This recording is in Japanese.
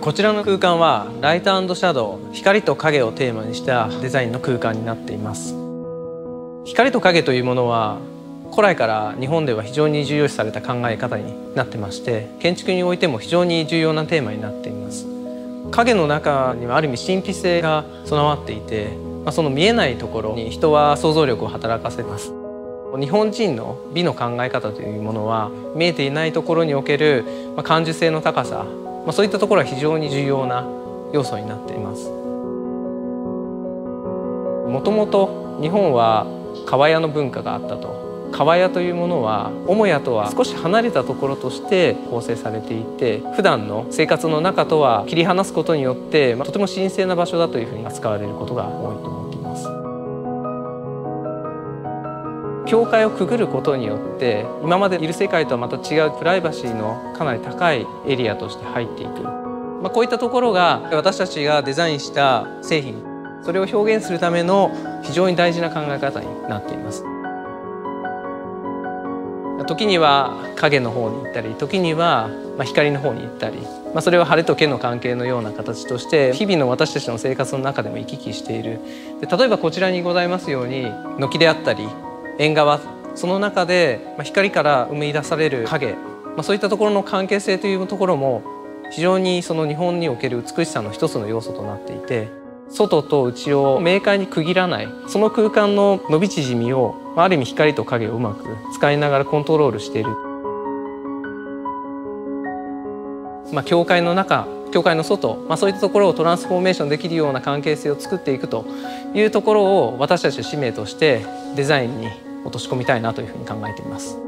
こちらの空間はライトシャドウ光と影をテーマにしたデザインの空間になっています。光と影というものは古来から日本では非常に重要視された考え方になってまして建築においても非常に重要なテーマになっています。影の中にはある意味神秘性が備わっていて、まあ、その見えないところに人は想像力を働かせます。日本人の美の考え方というものは見えていないところにおける感受性の高さまあ、そういったところは非常に重要な要素になっています。もともと日本は川屋の文化があったと。川屋というものは母屋とは少し離れたところとして構成されていて普段の生活の中とは切り離すことによって、まあ、とても神聖な場所だというふうに扱われることが多いと思います境界をくぐることによって今までいる世界とはまた違うプライバシーのかなり高いエリアとして入っていく、まあ、こういったところが私たちがデザインした製品。それを表現するための非常に大事な考え方になっています。時には影の方に行ったり時には光の方に行ったり、まあ、それは晴れと毛の関係のような形として日々の私たちの生活の中でも行き来している。で例えばこちらにございますように軒であったり縁側その中で光から生み出される影、まあ、そういったところの関係性というところも非常にその日本における美しさの一つの要素となっていて外と内を明快に区切らないその空間の伸び縮みをある意味光と影をうまく使いながらコントロールしている。まあ、教会の中教会の外、まあ、そういったところをトランスフォーメーションできるような関係性を作っていくというところを私たちの使命としてデザインに落とし込みたいなというふうに考えています。